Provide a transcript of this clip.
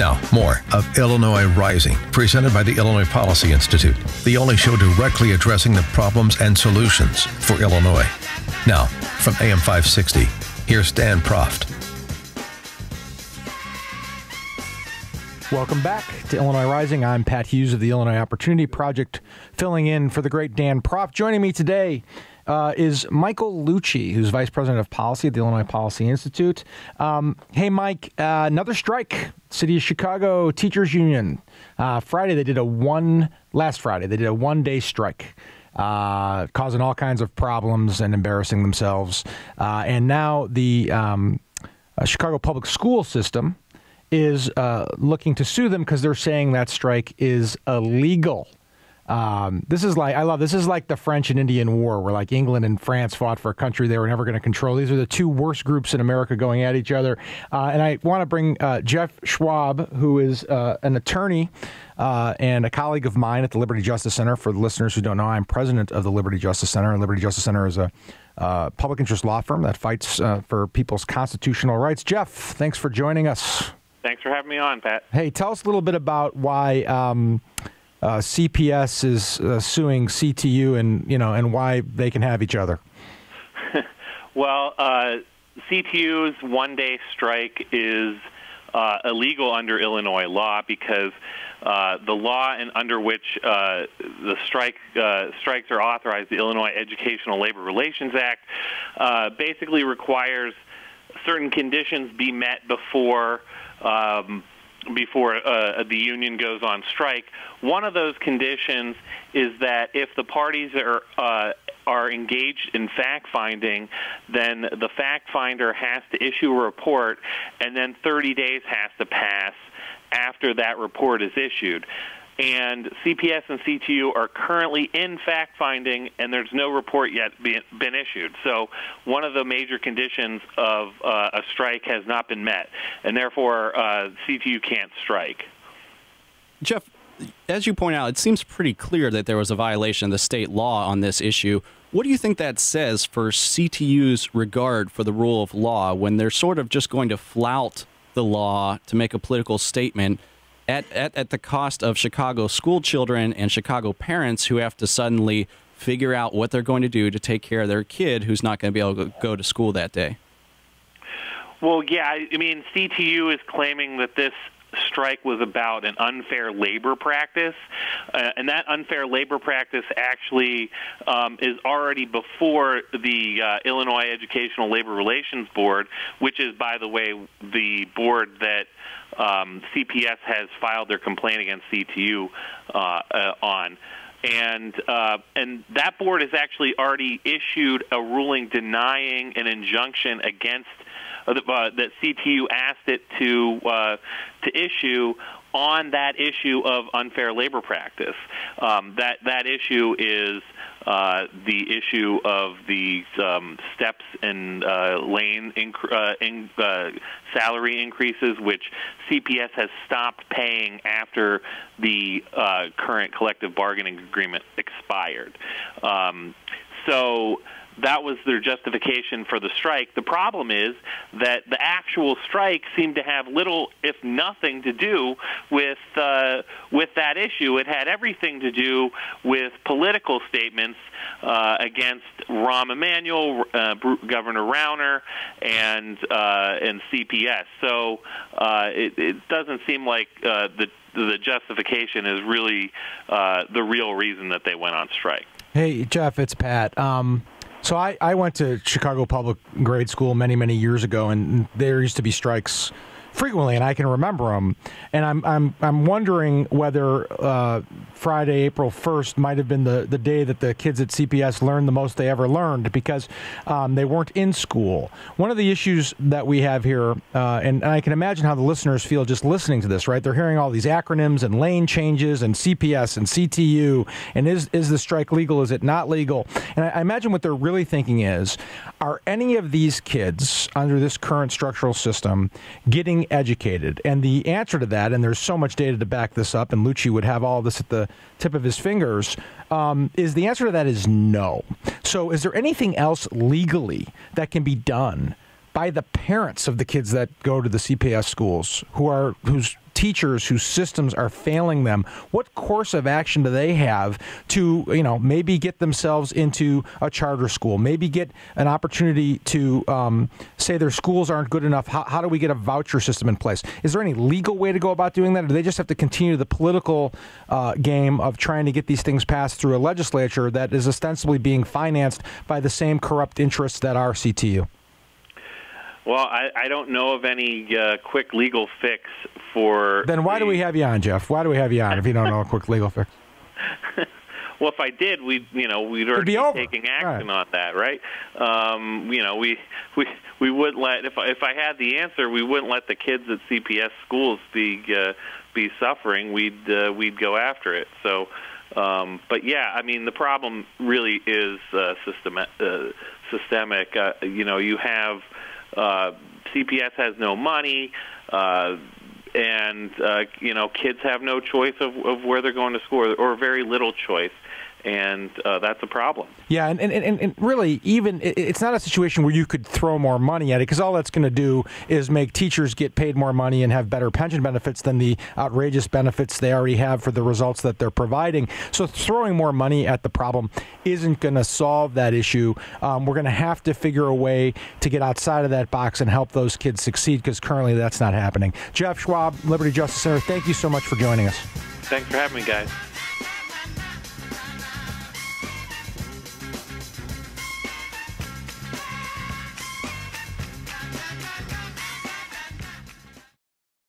Now, more of Illinois Rising, presented by the Illinois Policy Institute, the only show directly addressing the problems and solutions for Illinois. Now, from AM 560, here's Dan Proft. Welcome back to Illinois Rising. I'm Pat Hughes of the Illinois Opportunity Project, filling in for the great Dan Proft. Joining me today uh, is Michael Lucci, who's Vice President of Policy at the Illinois Policy Institute. Um, hey, Mike, uh, another strike. City of Chicago Teachers Union. Uh, Friday, they did a one, last Friday, they did a one day strike. Uh, causing all kinds of problems and embarrassing themselves. Uh, and now the um, uh, Chicago public school system is looking to sue them because they're saying that strike is illegal. Um, this is like I love this is like the French and Indian War, where like England and France fought for a country they were never going to control. These are the two worst groups in America going at each other. Uh, and I want to bring uh, Jeff Schwab, who is uh, an attorney uh, and a colleague of mine at the Liberty Justice Center. For the listeners who don't know, I'm president of the Liberty Justice Center. And Liberty Justice Center is a uh, public interest law firm that fights uh, for people's constitutional rights. Jeff, thanks for joining us. Thanks for having me on, Pat. Hey, tell us a little bit about why. Um, uh, CPS is uh, suing CTU and you know and why they can have each other? well, uh, CTU's one-day strike is uh, illegal under Illinois law because uh, the law and under which uh, the strike strikes are authorized, the Illinois Educational Labor Relations Act, basically requires certain conditions be met before. Um, before uh, the union goes on strike. One of those conditions is that if the parties are uh, are engaged in fact finding, then the fact finder has to issue a report, and then 30 days has to pass after that report is issued and CPS and CTU are currently in fact finding, and there's no report yet been issued. So one of the major conditions of uh, a strike has not been met, and therefore uh, CTU can't strike. Jeff, as you point out, it seems pretty clear that there was a violation of the state law on this issue. What do you think that says for CTU's regard for the rule of law when they're sort of just going to flout the law to make a political statement at, at, at the cost of Chicago school children and Chicago parents who have to suddenly figure out what they're going to do to take care of their kid who's not going to be able to go to school that day. Well, yeah, I mean, CTU is claiming that this strike was about an unfair labor practice, uh, and that unfair labor practice actually um, is already before the uh, Illinois Educational Labor Relations Board, which is, by the way, the board that um, CPS has filed their complaint against CTU uh, uh, on. And uh, and that board has actually already issued a ruling denying an injunction against uh, that CTU asked it to uh, to issue on that issue of unfair labor practice. Um, that that issue is uh, the issue of the um, steps and uh, lane inc- uh, in, uh, salary increases, which CPS has stopped paying after the uh, current collective bargaining agreement expired. Um, so that was their justification for the strike. The problem is that the actual strike seemed to have little, if nothing, to do with uh, with that issue. It had everything to do with political statements uh, against Rahm Emanuel, uh, Governor Rauner, and uh, and CPS. So uh, it, it doesn't seem like uh, the the justification is really the real reason that they went on strike. Hey Jeff, it's Pat. Um, so I, I went to Chicago Public Grade School many, many years ago, and there used to be strikes frequently, and I can remember them. And I'm I'm I'm wondering whether uh, Friday, April 1st, might have been the the day that the kids at CPS learned the most they ever learned because um, they weren't in school. One of the issues that we have here, uh, and, and I can imagine how the listeners feel just listening to this. Right, they're hearing all these acronyms and lane changes and CPS and CTU, and is is the strike legal? Is it not legal? And I, I imagine what they're really thinking is, are any of these kids under this current structural system getting educated? And the answer to that, and there's so much data to back this up, and Lucci would have all this at the tip of his fingers, um, is the answer to that is no. So, is there anything else legally that can be done by the parents of the kids that go to the CPS schools who are whose teachers whose systems are failing them, what course of action do they have to, you know, maybe get themselves into a charter school, maybe get an opportunity to um, say their schools aren't good enough? How, how do we get a voucher system in place? Is there any legal way to go about doing that, or do they just have to continue the political uh, game of trying to get these things passed through a legislature that is ostensibly being financed by the same corrupt interests that are CTU? Well, I, I don't know of any uh, quick legal fix for. Then why the, do we have you on, Jeff? Why do we have you on if you don't know a quick legal fix? well, if I did, we you know we'd already be be taking action right. on that, right? Um, you know, we we we wouldn't let if I, if I had the answer, we wouldn't let the kids at CPS schools be uh, be suffering. We'd uh, we'd go after it. So. Um, but yeah, I mean, the problem really is uh, system, uh, systemic. Uh, you know, you have uh, CPS has no money, uh, and uh, you know kids have no choice of, of where they're going to school, or very little choice and uh, that's a problem. Yeah, and, and, and, and really, even it's not a situation where you could throw more money at it because all that's going to do is make teachers get paid more money and have better pension benefits than the outrageous benefits they already have for the results that they're providing. So throwing more money at the problem isn't going to solve that issue. Um, we're going to have to figure a way to get outside of that box and help those kids succeed because currently that's not happening. Jeff Schwab, Liberty Justice Center, thank you so much for joining us. Thanks for having me, guys.